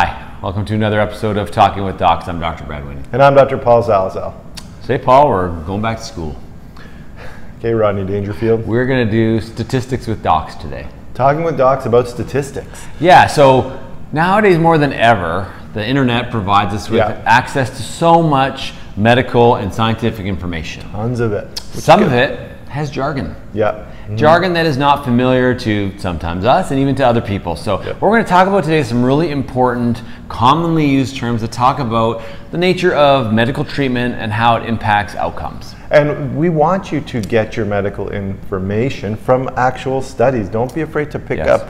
Hi, welcome to another episode of Talking with Docs. I'm Dr. Brad Weening. And I'm Dr. Paul Zalzal. Say, Paul, we're going back to school. Okay, Rodney Dangerfield. We're going to do statistics with docs today. Talking with docs about statistics. Yeah, so nowadays more than ever, the internet provides us with Yeah. access to so much medical and scientific information. Tons of it. Some of it has jargon. Yeah. Jargon that is not familiar to sometimes us and even to other people. So, Yep. we're going to talk about today some really important, commonly used terms that talk about the nature of medical treatment and how it impacts outcomes. And we want you to get your medical information from actual studies. Don't be afraid to pick Yes. up,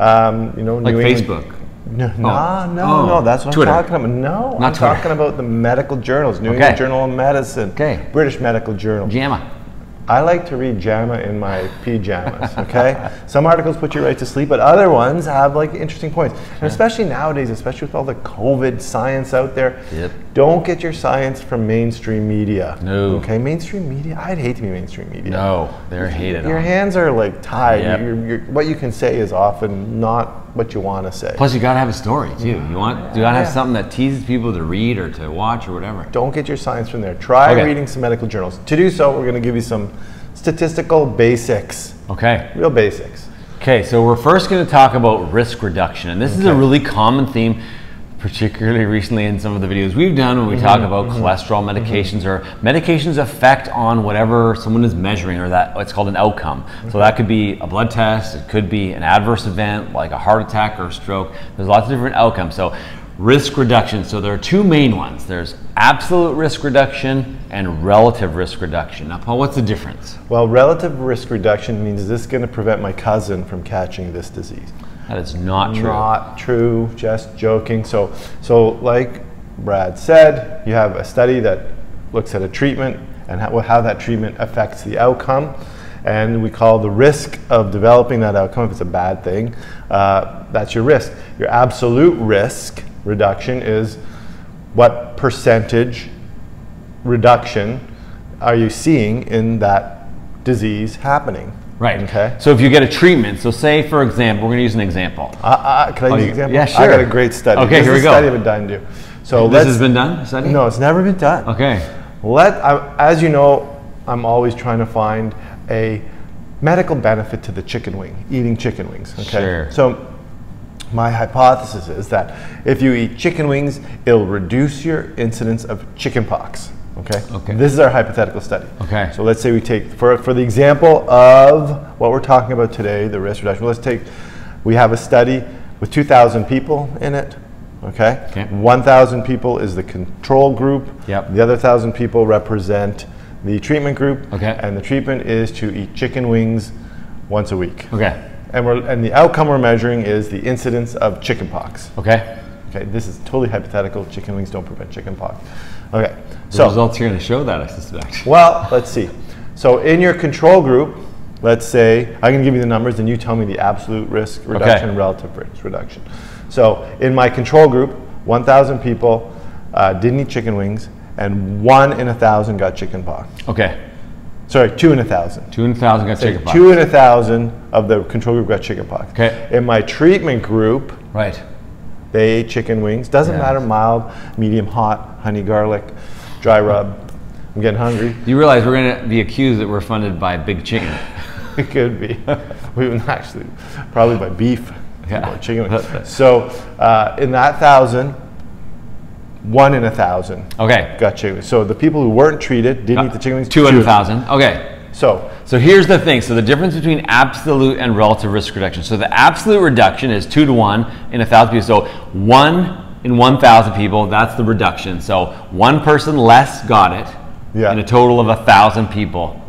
um, you know, Like New England- Facebook. No, no, no, Oh. no. That's what Twitter. I'm talking about. No, Not I'm Twitter. talking about the medical journals. New Okay. England Journal of Medicine. Okay. British Medical Journal. JAMA. I like to read JAMA in my pajamas, okay? Some articles put you right to sleep, but other ones have like interesting points. And especially nowadays, especially with all the COVID science out there, Yep. don't get your science from mainstream media. No. Okay, mainstream media, I'd hate to be mainstream media. No, they're hated Your on. hands are like tied. Yep. You're, you're, what you can say is often not what you want to say. Plus, you gotta have a story too. You want you gotta have Yeah. something that teases people to read or to watch or whatever. Don't get your science from there. Try Okay. reading some medical journals. To do so, we're going to give you some statistical basics, Okay. real basics. Okay. So we're first going to talk about risk reduction, and this is a really common theme, particularly recently in some of the videos we've done when we talk mm-hmm. about mm-hmm. cholesterol mm-hmm. medications or medications effect on whatever someone is measuring or that it's called an outcome. So that could be a blood test, it could be an adverse event like a heart attack or a stroke. There's lots of different outcomes. So risk reduction. So there are two main ones. There's absolute risk reduction and relative risk reduction. Now, Paul, what's the difference? Well, relative risk reduction means is this going to prevent my cousin from catching this disease? That is not true. Not true, just joking. So, so like Brad said, you have a study that looks at a treatment and how, how that treatment affects the outcome. And we call the risk of developing that outcome, if it's a bad thing, uh, that's your risk. Your absolute risk reduction is what percentage reduction are you seeing in that disease happening? Right. Okay. So if you get a treatment, so say for example, we're going to use an example. Uh, uh, can I use an example? yeah, sure. I got a great study. Okay, this here is we a go. study been done to. So this has been done. Study? No, it's never been done. Okay. Let I, as you know, I'm always trying to find a medical benefit to the chicken wing, eating chicken wings. Okay. Sure. So my hypothesis is that if you eat chicken wings, it'll reduce your incidence of chicken pox. Okay. Okay. This is our hypothetical study. Okay. So let's say we take for for the example of what we're talking about today, the risk reduction. Let's take we have a study with 2,000 people in it. Okay. Okay. 1,000 people is the control group. Yep. The other 1,000 people represent the treatment group. Okay. And the treatment is to eat chicken wings once a week. Okay. And we're and the outcome we're measuring is the incidence of chicken pox. Okay. Okay. This is totally hypothetical. Chicken wings don't prevent chicken pox. Okay. The So results are going to show that, I suspect. well, let's see. So in your control group, let's say I can give you the numbers, and you tell me the absolute risk reduction Okay. relative risk reduction. So in my control group, 1,000 people uh, didn't eat chicken wings, and one in a thousand got chicken pox. Okay. Sorry, two in a thousand. Two hundred thousand got chicken pox. Two in a thousand of the control group got chicken pox. Okay. In my treatment group, Right. they ate chicken wings. Doesn't Yeah. matter, mild, medium, hot, honey, garlic, dry rub. I'm getting hungry. You realize we're going to be accused that we're funded by Big Chicken. It could be. we would actually probably by beef, Yeah. or chicken. So uh, in that thousand, one in a thousand Okay. got chicken. wings. So the people who weren't treated didn't eat the chicken wings. Two hundred thousand. Okay. So So here's the thing. So the difference between absolute and relative risk reduction. So the absolute reduction is two to one in a thousand people. So one in one thousand people, that's the reduction. So one person less got it Yeah. in a total of a thousand people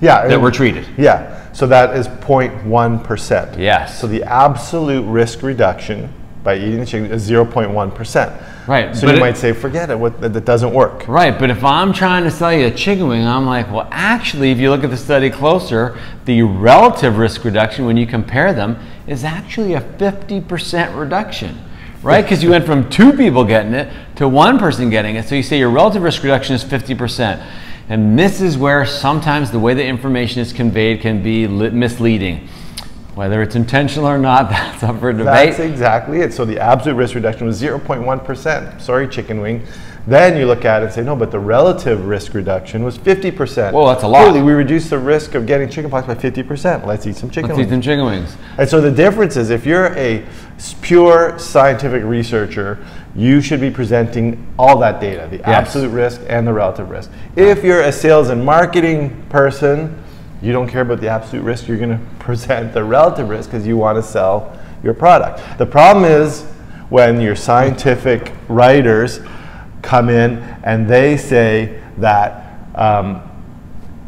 yeah, that and- were treated. Yeah. So that is 0.1 percent. Yes. So the absolute risk reduction by eating the chicken is 0.1 percent. Right, So you it- might say, forget it. What, that, that doesn't work. Right, but if I'm trying to sell you a chicken wing, I'm like, well, actually, if you look at the study closer, the relative risk reduction when you compare them is actually a 50% reduction, right? Because you went from two people getting it to one person getting it. So you say your relative risk reduction is 50%. And this is where sometimes the way the information is conveyed can be misleading. Whether it's intentional or not, that's up for debate. That's exactly it. So the absolute risk reduction was 0.1%. Sorry, chicken wing. Then you look at it and say, no, but the relative risk reduction was 50%. Well, that's a lot. Clearly, we reduced the risk of getting chickenpox by 50%. Let's eat some chicken Let's wings. eat some chicken wings. And so the difference is if you're a pure scientific researcher, you should be presenting all that data, the absolute risk and the relative risk. If you're a sales and marketing person, you don't care about the absolute risk, you're going to present the relative risk because you want to sell your product. The problem is when your scientific writers come in and they say that um,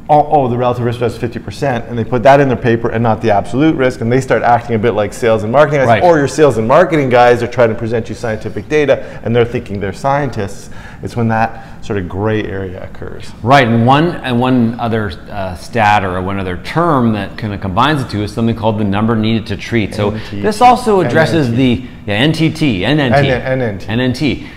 oh, oh, the relative risk was 50%, and they put that in their paper and not the absolute risk, and they start acting a bit like sales and marketing guys, Right. or your sales and marketing guys are trying to present you scientific data, and they're thinking they're scientists. It's when that sort of gray area occurs. Right, and one and one other uh, stat or one other term that kind of combines the two is something called the number needed to treat. So NTT. this also addresses NNT. the yeah, NTT, NNT, NNT. NNT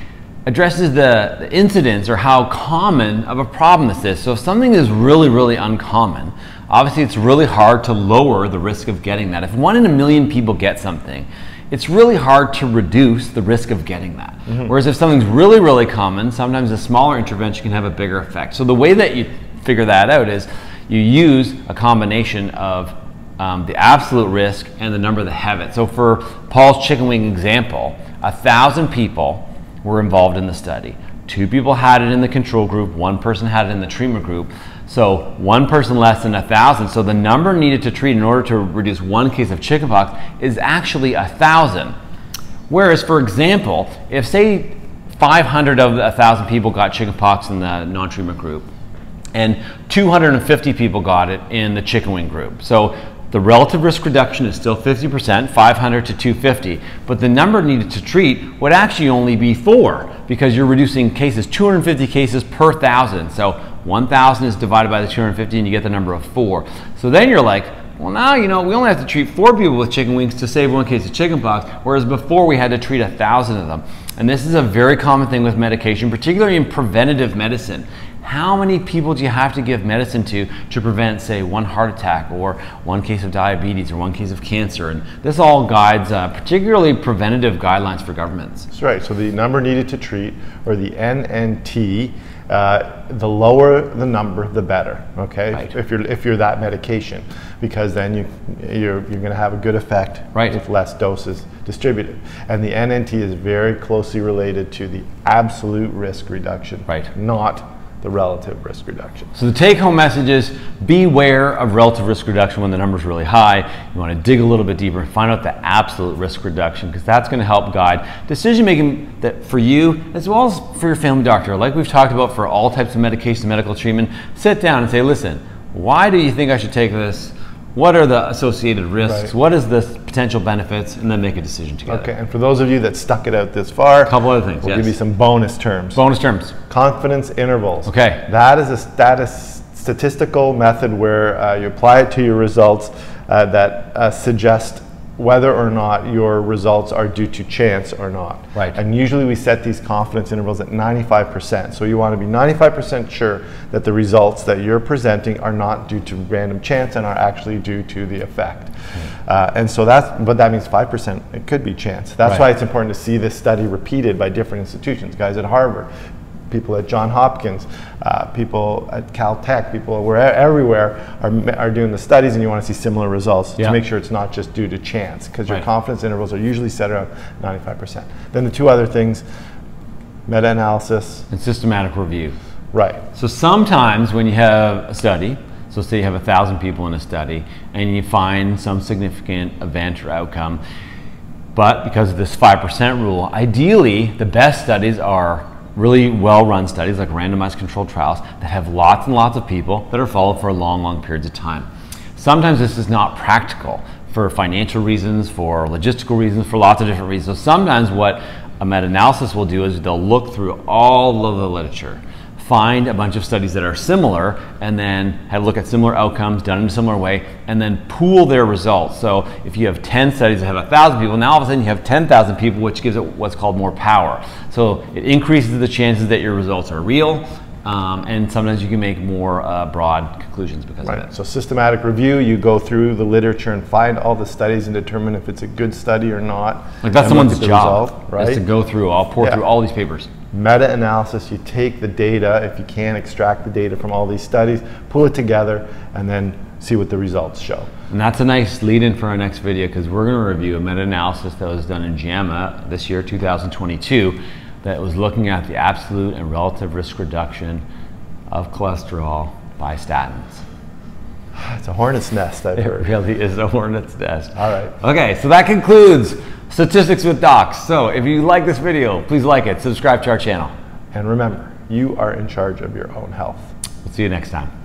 addresses the, the incidence or how common of a problem this is. So if something is really, really uncommon, obviously it's really hard to lower the risk of getting that. If one in a million people get something, it's really hard to reduce the risk of getting that. Whereas if something's really, really common, sometimes a smaller intervention can have a bigger effect. So the way that you figure that out is you use a combination of um, the absolute risk and the number that have it. So for Paul's chicken wing example, a thousand people were involved in the study. Two people had it in the control group, one person had it in the treatment group. So one person less than a thousand. So the number needed to treat in order to reduce one case of chickenpox is actually a thousand. Whereas, for example, if say 500 of the 1,000 people got chickenpox in the non-treatment group, and 250 people got it in the chicken wing group. So the relative risk reduction is still 50%, 500 to 250, but the number needed to treat would actually only be four because you're reducing cases, 250 cases per thousand. So 1,000 is divided by the 250 and you get the number of four. So then you're like, well, now you know we only have to treat four people with chicken wings to save one case of chickenpox, whereas before we had to treat a thousand of them. And this is a very common thing with medication, particularly in preventative medicine. How many people do you have to give medicine to to prevent, say, one heart attack or one case of diabetes or one case of cancer? And this all guides, uh, particularly preventative guidelines for governments. That's right. So the number needed to treat, or the NNT, uh, the lower the number, the better. Okay, Right. if you're if you're that medication, because then you you're you're going to have a good effect Right. with less doses distributed. And the NNT is very closely related to the absolute risk reduction, Right. Not the relative risk reduction. So the take-home message is beware of relative risk reduction when the number is really high. You want to dig a little bit deeper and find out the absolute risk reduction because that's going to help guide decision making that for you as well as for your family doctor. Like we've talked about for all types of medication, medical treatment, sit down and say, listen, why do you think I should take this? What are the associated risks? Right. What is the potential benefits? And then make a decision together. Okay, and for those of you that stuck it out this far, A couple other things. we'll yes. give you some bonus terms. bonus terms. confidence intervals. Okay. That is a status statistical method where uh, you apply it to your results uh, that uh, suggest whether or not your results are due to chance or not. Right. And usually we set these confidence intervals at 95%. So you want to be 95% sure that the results that you're presenting are not due to random chance and are actually due to the effect. Uh, and so that's, but that means 5%, it could be chance. That's Right. why it's important to see this study repeated by different institutions, guys at Harvard, people at John Hopkins, uh, people at Caltech, people where everywhere are, are doing the studies, and you want to see similar results Yeah. to make sure it's not just due to chance, because your Right. confidence intervals are usually set around 95%. Then the two other things, meta-analysis, And systematic review. right? So sometimes when you have a study, so say you have a thousand people in a study, and you find some significant event or outcome, but because of this 5% rule, ideally the best studies are really well run studies like randomized controlled trials that have lots and lots of people that are followed for long, long periods of time. Sometimes this is not practical for financial reasons, for logistical reasons, for lots of different reasons. So sometimes what a meta-analysis will do is they'll look through all of the literature, find a bunch of studies that are similar, and then have a look at similar outcomes done in a similar way, and then pool their results. So if you have 10 studies that have 1,000 people, now all of a sudden you have 10,000 people, which gives it what's called more power. So it increases the chances that your results are real, Um, and sometimes you can make more uh, broad conclusions because of Right. it. So systematic review, you go through the literature and find all the studies and determine if it's a good study or not. Like that's someone's job, result, right? Is to go through. I'll pour Yeah. through all these papers. Meta-analysis, you take the data, if you can extract the data from all these studies, pull it together, and then see what the results show. And that's a nice lead in for our next video because we're going to review a meta analysis that was done in JAMA this year, 2022, that was looking at the absolute and relative risk reduction of cholesterol by statins. It's a hornet's nest, I've It heard. really is a hornet's nest. All right. Okay, so that concludes Statistics with Docs. So if you like this video, please like it, subscribe to our channel. And remember, you are in charge of your own health. We'll see you next time.